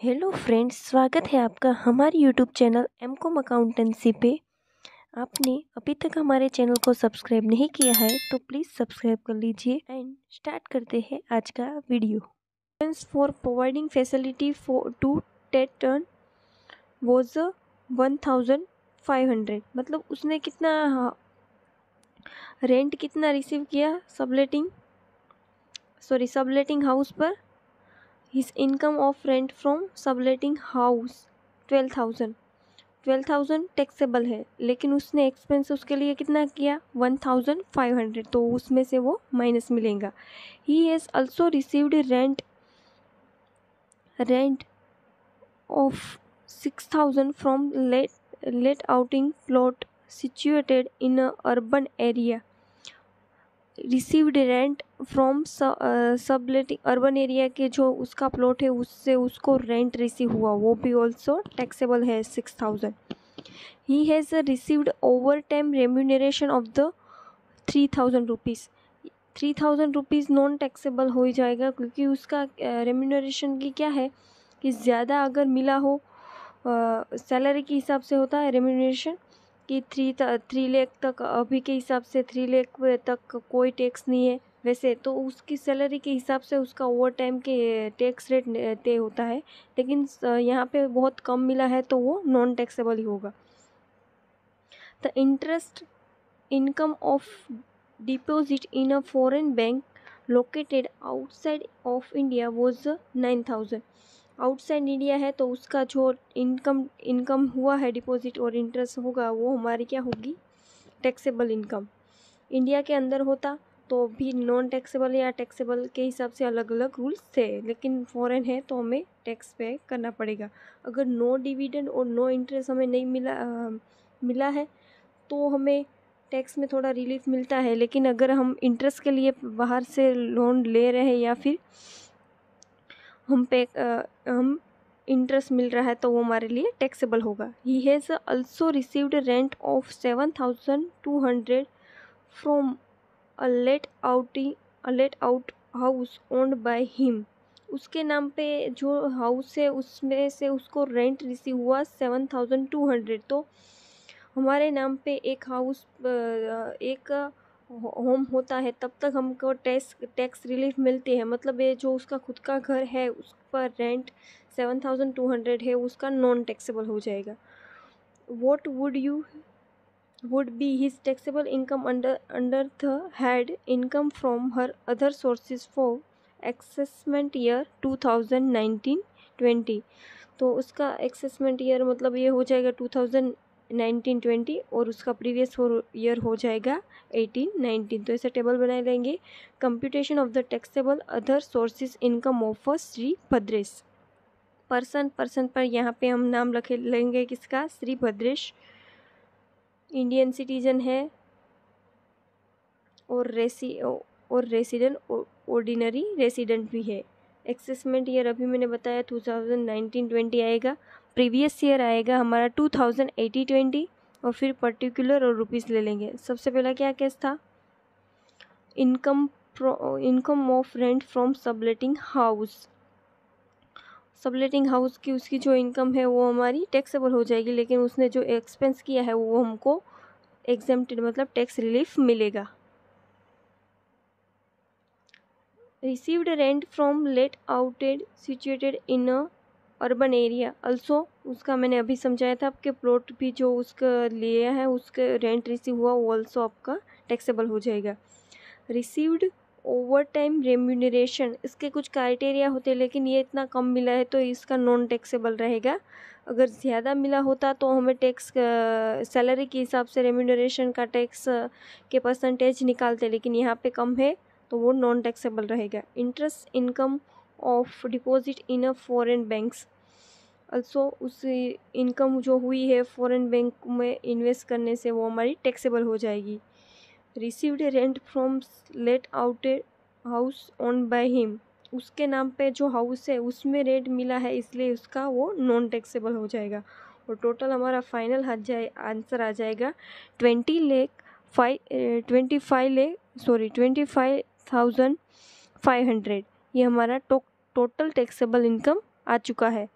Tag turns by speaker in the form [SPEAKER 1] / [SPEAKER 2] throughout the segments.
[SPEAKER 1] Hello friends स्वागत है आपका हमारे YouTube channel M com accountancy पे। आपने अभी तक हमारे चैनल को सब्सक्राइब नहीं किया है तो प्लीज़ सब्सक्राइब कर लीजिए एंड स्टार्ट करते हैं आज का video friends for providing facility for to TET turn was one thousand five hundred मतलब उसने कितना रेंट कितना रिसीव किया सबलेटिंग सॉरी सबलेटिंग हाउस पर? His income of rent from subletting house twelve thousand twelve thousand taxable है, लेकिन उसने expense उसके लिए कितना किया? वन थाउज़ेंड फाइव हंड्रेड तो उसमें से वो माइनस मिलेगा। He has also received rent rent of six thousand from let let outing plot situated in urban area received rent from subletting urban area के जो उसका प्लॉट है उससे उसको रेंट रिसीव हुआ वो भी ऑल्सो टैक्सेबल है six thousand he has received over time remuneration of the three thousand rupees three thousand rupees non taxable हो ही जाएगा क्योंकि उसका रेम्यूनरेशन uh, की क्या है कि ज़्यादा अगर मिला हो सैलरी uh, के हिसाब से होता है रेम्यूनरेशन कि थ्री थ्री लेख तक, अभी के हिसाब से थ्री लेख तक कोई टैक्स नहीं है। वैसे तो उसकी सैलरी के हिसाब से उसका ओवर टाइम के टैक्स रेट तय होता है। लेकिन यहाँ पे बहुत कम मिला है तो वो नॉन टैक्सेबल ही होगा। The interest income of deposit in a foreign bank located outside of India was nine thousand. Outside India है तो उसका जो इनकम इनकम हुआ है डिपॉजिट और इंटरेस्ट होगा वो हमारी क्या होगी? टैक्सेबल इनकम इंडिया के अंदर होता तो भी नॉन टैक्सेबल या टैक्सेबल के हिसाब से अलग अलग रूल्स थे लेकिन फॉरेन है तो हमें टैक्स पे करना पड़ेगा। अगर नो डिविडेंड और नो इंटरेस्ट हमें नहीं मिला आ, मिला है तो हमें टैक्स में थोड़ा रिलीफ मिलता है लेकिन अगर हम इंटरेस्ट के लिए बाहर से लोन ले रहे हैं या फिर हम पे हम इंटरेस्ट मिल रहा है तो वो हमारे लिए टैक्सेबल होगा। He has also received rent of seven thousand two hundred from a let outing a let out house owned by him उसके नाम पे जो हाउस है, उसमें से उसको रेंट रिसीव हुआ सेवन थाउज़ेंड टू हंड्रेड तो हमारे नाम पे एक हाउस एक होम होता है, तब तक हमको टैक्स टैक्स रिलीफ मिलती है। मतलब ये जो उसका खुद का घर है, उस पर rent seven thousand two hundred है, उसका नॉन टैक्सेबल हो जाएगा। What would you would be his taxable income under the head income from her other sources for assessment year two thousand nineteen twenty तो उसका एक्सेसमेंट ईयर मतलब ये हो जाएगा टू थाउज़ेंड नाइनटीन ट्वेंटी और उसका प्रीवियस ईयर हो जाएगा एटीन, नाइनटीन। तो ऐसा टेबल बनाए लेंगे computation of the taxable other sources income of Shri Bhadresh. Person person पर यहाँ पे हम नाम रखे, लेंगे किसका? श्री भद्रेश। इंडियन सिटीजन है। और रेसी, और रेसिडेंट, ऑर्डिनरी रेसिडेंट भी है। एक्सेसमेंट ईयर अभी मैंने बताया टू थाउज़ेंड नाइनटीन ट्वेंटी आएगा। प्रीवियस ईयर आएगा हमारा टू थाउज़ेंड एटी ट्वेंटी और फिर पर्टिकुलर और रुपीज़ ले लेंगे। सबसे पहला क्या केस था? Income income of rent from subletting house. Subletting house की उसकी जो इनकम है वो हमारी टैक्सेबल हो जाएगी, लेकिन उसने जो एक्सपेंस किया है वो हमको एग्जेम्प्टेड मतलब टैक्स रिलीफ मिलेगा। Received rent from let outed situated in urban area also, उसका मैंने अभी समझाया था आपके प्लॉट भी जो उसका लिया है, उसके रेंट रिसीव हुआ, वो ऑल्सो आपका टैक्सेबल हो जाएगा। रिसीव्ड ओवर टाइम रेम्यूनरेशन इसके कुछ क्राइटेरिया होते हैं लेकिन ये इतना कम मिला है तो इसका नॉन टैक्सेबल रहेगा। अगर ज़्यादा मिला होता तो हमें टैक्स सैलरी के हिसाब से रेम्यूनरेशन का टैक्स के परसेंटेज निकालते, लेकिन यहाँ पे कम है तो वो नॉन टैक्सेबल रहेगा। Interest income of deposit in foreign banks also उस इनकम जो हुई है फॉरेन बैंक में इन्वेस्ट करने से वो हमारी टैक्सेबल हो जाएगी। Received rent from let outed house on by him उसके नाम पे जो हाउस है, उसमें रेंट मिला है, इसलिए उसका वो नॉन टैक्सेबल हो जाएगा। और टोटल हमारा फाइनल हाथ जाए आंसर आ जाएगा ट्वेंटी लेख फाइव ट्वेंटी फाइव लेख sorry twenty five thousand five hundred ये हमारा टो, टोटल टैक्सेबल इनकम आ चुका है।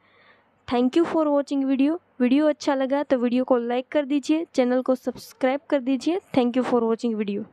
[SPEAKER 1] Thank you for watching video video अच्छा लगा तो वीडियो को लाइक कर दीजिए चैनल को सब्सक्राइब कर दीजिए। Thank you for watching video